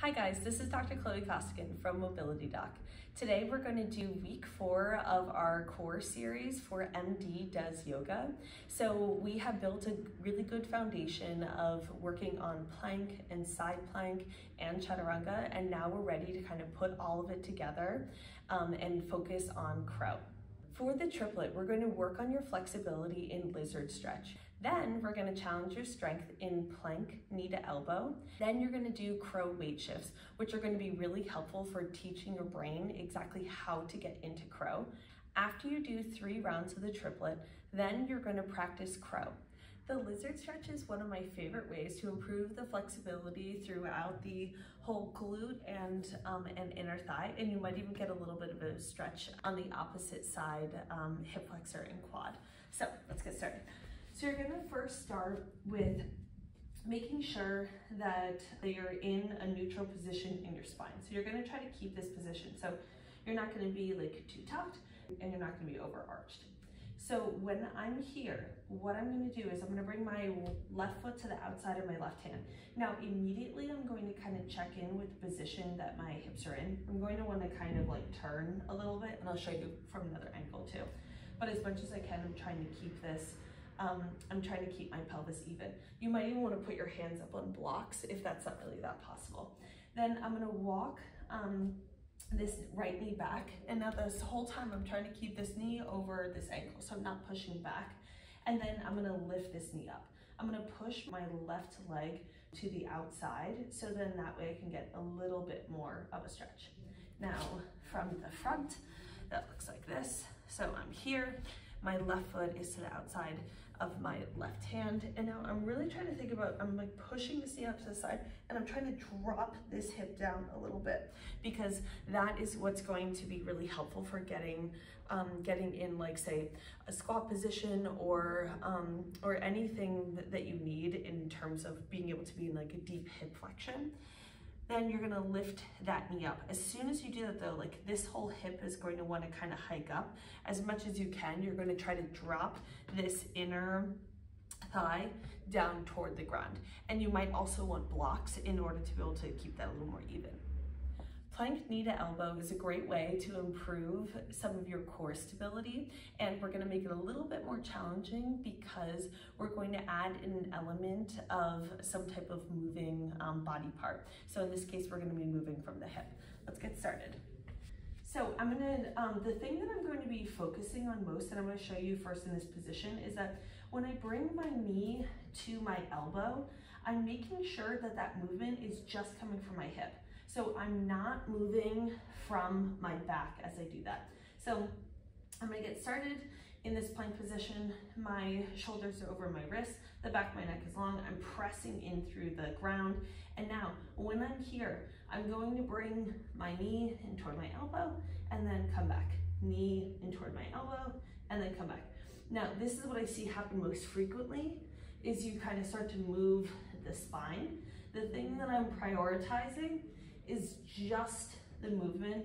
Hi guys, this is Dr. Chloe Costigan from Mobility Doc. Today we're going to do week four of our core series for MD Does Yoga. So we have built a really good foundation of working on plank and side plank and chaturanga and now we're ready to kind of put all of it together um, and focus on crow. For the triplet, we're going to work on your flexibility in lizard stretch. Then we're gonna challenge your strength in plank, knee to elbow. Then you're gonna do crow weight shifts, which are gonna be really helpful for teaching your brain exactly how to get into crow. After you do three rounds of the triplet, then you're gonna practice crow. The lizard stretch is one of my favorite ways to improve the flexibility throughout the whole glute and, um, and inner thigh, and you might even get a little bit of a stretch on the opposite side, um, hip flexor and quad. So let's get started. So you're gonna first start with making sure that you're in a neutral position in your spine. So you're gonna try to keep this position. So you're not gonna be like too tucked and you're not gonna be overarched. So when I'm here, what I'm gonna do is I'm gonna bring my left foot to the outside of my left hand. Now, immediately I'm going to kind of check in with the position that my hips are in. I'm going to wanna kind of like turn a little bit and I'll show you from another angle too. But as much as I can, I'm trying to keep this um, I'm trying to keep my pelvis even. You might even want to put your hands up on blocks if that's not really that possible. Then I'm going to walk um, this right knee back. And now this whole time I'm trying to keep this knee over this ankle, so I'm not pushing back. And then I'm gonna lift this knee up. I'm gonna push my left leg to the outside, so then that way I can get a little bit more of a stretch. Now, from the front, that looks like this. So I'm here, my left foot is to the outside of my left hand. And now I'm really trying to think about, I'm like pushing this knee up to the side and I'm trying to drop this hip down a little bit because that is what's going to be really helpful for getting um, getting in like say a squat position or um, or anything that, that you need in terms of being able to be in like a deep hip flexion then you're gonna lift that knee up. As soon as you do that though, like this whole hip is going to wanna kind of hike up. As much as you can, you're gonna try to drop this inner thigh down toward the ground. And you might also want blocks in order to be able to keep that a little more even. Plank knee to elbow is a great way to improve some of your core stability and we're going to make it a little bit more challenging because we're going to add an element of some type of moving um, body part. So in this case, we're going to be moving from the hip. Let's get started. So I'm gonna, um, the thing that I'm going to be focusing on most, and I'm gonna show you first in this position, is that when I bring my knee to my elbow, I'm making sure that that movement is just coming from my hip. So I'm not moving from my back as I do that. So I'm gonna get started in this plank position. My shoulders are over my wrists, the back of my neck is long. I'm pressing in through the ground. And now when I'm here, I'm going to bring my knee in toward my elbow and then come back. Knee in toward my elbow and then come back. Now, this is what I see happen most frequently is you kind of start to move the spine. The thing that I'm prioritizing is just the movement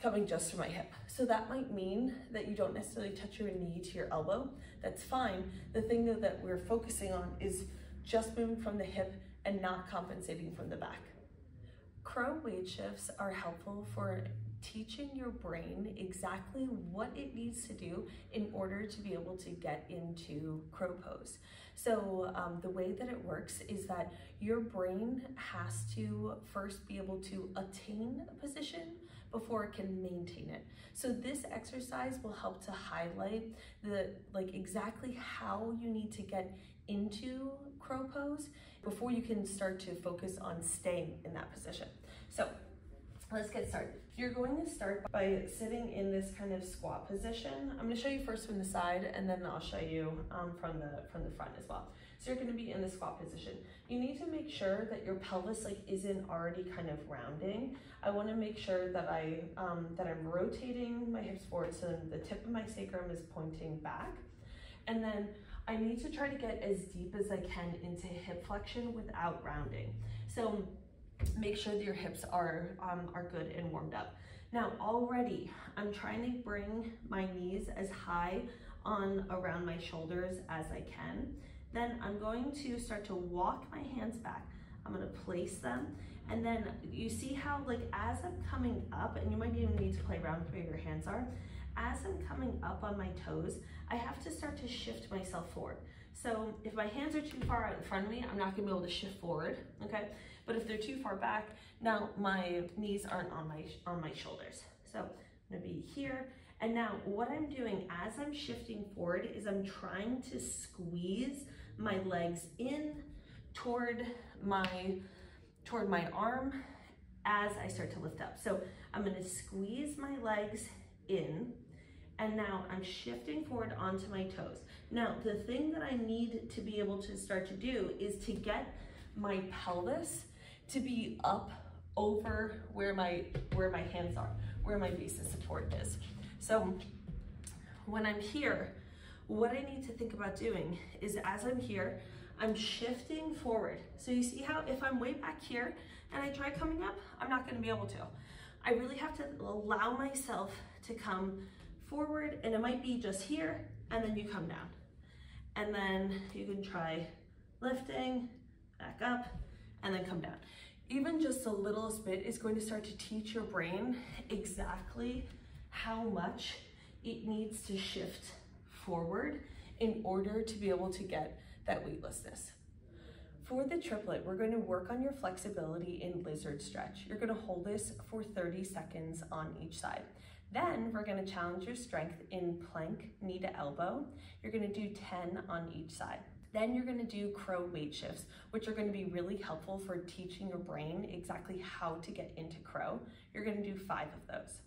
coming just from my hip. So that might mean that you don't necessarily touch your knee to your elbow. That's fine. The thing that we're focusing on is just moving from the hip and not compensating from the back. Crow weight shifts are helpful for teaching your brain exactly what it needs to do in order to be able to get into crow pose. So um, the way that it works is that your brain has to first be able to attain a position before it can maintain it. So this exercise will help to highlight the like exactly how you need to get into crow pose before you can start to focus on staying in that position. So let's get started. You're going to start by sitting in this kind of squat position. I'm gonna show you first from the side and then I'll show you um, from, the, from the front as well. So you're gonna be in the squat position. You need to make sure that your pelvis like isn't already kind of rounding. I wanna make sure that, I, um, that I'm rotating my hips forward so the tip of my sacrum is pointing back. And then I need to try to get as deep as I can into hip flexion without rounding. So make sure that your hips are, um, are good and warmed up. Now already I'm trying to bring my knees as high on around my shoulders as I can. Then I'm going to start to walk my hands back. I'm gonna place them. And then you see how like as I'm coming up, and you might even need to play around with where your hands are, as I'm coming up on my toes, I have to start to shift myself forward. So if my hands are too far out in front of me, I'm not gonna be able to shift forward, okay? But if they're too far back, now my knees aren't on my, on my shoulders. So I'm gonna be here. And now what I'm doing as I'm shifting forward is I'm trying to squeeze my legs in toward my, toward my arm as I start to lift up. So I'm gonna squeeze my legs in and now I'm shifting forward onto my toes. Now, the thing that I need to be able to start to do is to get my pelvis to be up over where my, where my hands are, where my base of support is. So when I'm here, what I need to think about doing is as I'm here, I'm shifting forward. So you see how if I'm way back here and I try coming up, I'm not gonna be able to. I really have to allow myself to come forward and it might be just here and then you come down. And then you can try lifting, back up, and then come down. Even just the littlest bit is going to start to teach your brain exactly how much it needs to shift forward in order to be able to get that weightlessness. For the triplet, we're going to work on your flexibility in lizard stretch. You're going to hold this for 30 seconds on each side. Then we're gonna challenge your strength in plank, knee to elbow. You're gonna do 10 on each side. Then you're gonna do crow weight shifts, which are gonna be really helpful for teaching your brain exactly how to get into crow. You're gonna do five of those.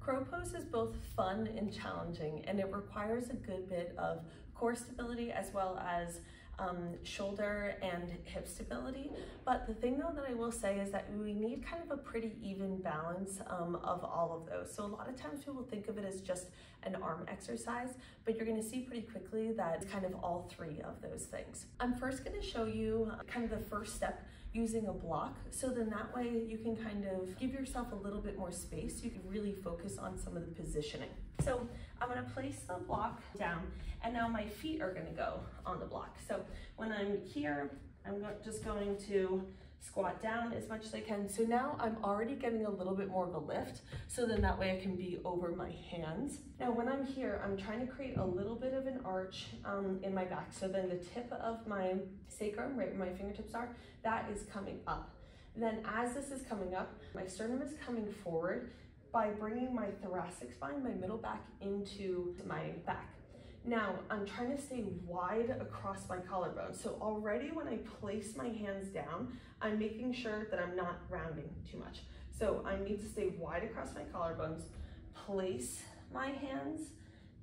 Crow pose is both fun and challenging, and it requires a good bit of core stability as well as um, shoulder and hip stability. But the thing though that I will say is that we need kind of a pretty even balance um, of all of those. So a lot of times people think of it as just an arm exercise, but you're gonna see pretty quickly that it's kind of all three of those things. I'm first gonna show you kind of the first step using a block. So then that way you can kind of give yourself a little bit more space. You can really focus on some of the positioning. So I'm gonna place the block down and now my feet are gonna go on the block. So when I'm here, I'm just going to squat down as much as I can. So now I'm already getting a little bit more of a lift, so then that way I can be over my hands. Now when I'm here, I'm trying to create a little bit of an arch um, in my back. So then the tip of my sacrum, right where my fingertips are, that is coming up. then as this is coming up, my sternum is coming forward by bringing my thoracic spine, my middle back into my back. Now, I'm trying to stay wide across my collarbone. So already when I place my hands down, I'm making sure that I'm not rounding too much. So I need to stay wide across my collarbones, place my hands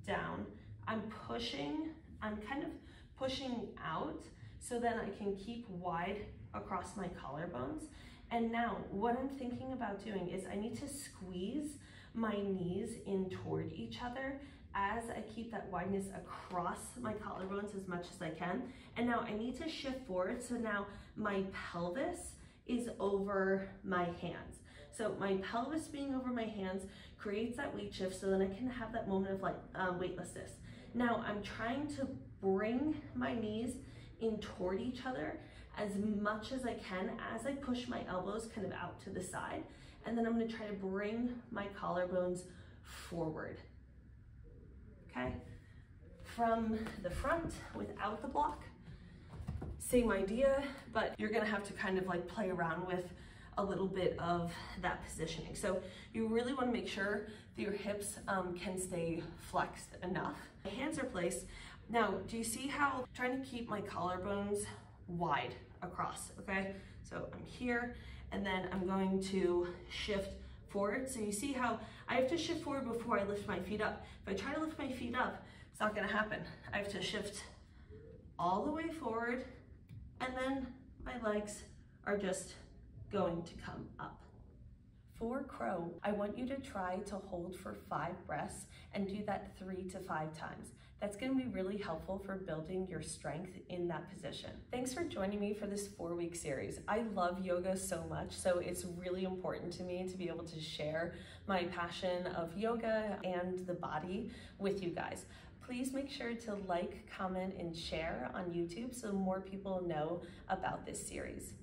down. I'm pushing, I'm kind of pushing out so then I can keep wide across my collarbones. And now what I'm thinking about doing is I need to squeeze my knees in toward each other as I keep that wideness across my collarbones as much as I can. And now I need to shift forward. So now my pelvis is over my hands. So my pelvis being over my hands creates that weight shift so then I can have that moment of like um, weightlessness. Now I'm trying to bring my knees in toward each other as much as I can as I push my elbows kind of out to the side. And then I'm gonna try to bring my collarbones forward okay? From the front without the block, same idea, but you're gonna have to kind of like play around with a little bit of that positioning. So you really wanna make sure that your hips um, can stay flexed enough. My hands are placed. Now, do you see how I'm trying to keep my collarbones wide across, okay? So I'm here, and then I'm going to shift forward. So you see how I have to shift forward before I lift my feet up. If I try to lift my feet up, it's not gonna happen. I have to shift all the way forward and then my legs are just going to come up. For crow, I want you to try to hold for five breaths and do that three to five times. That's gonna be really helpful for building your strength in that position. Thanks for joining me for this four week series. I love yoga so much, so it's really important to me to be able to share my passion of yoga and the body with you guys. Please make sure to like, comment, and share on YouTube so more people know about this series.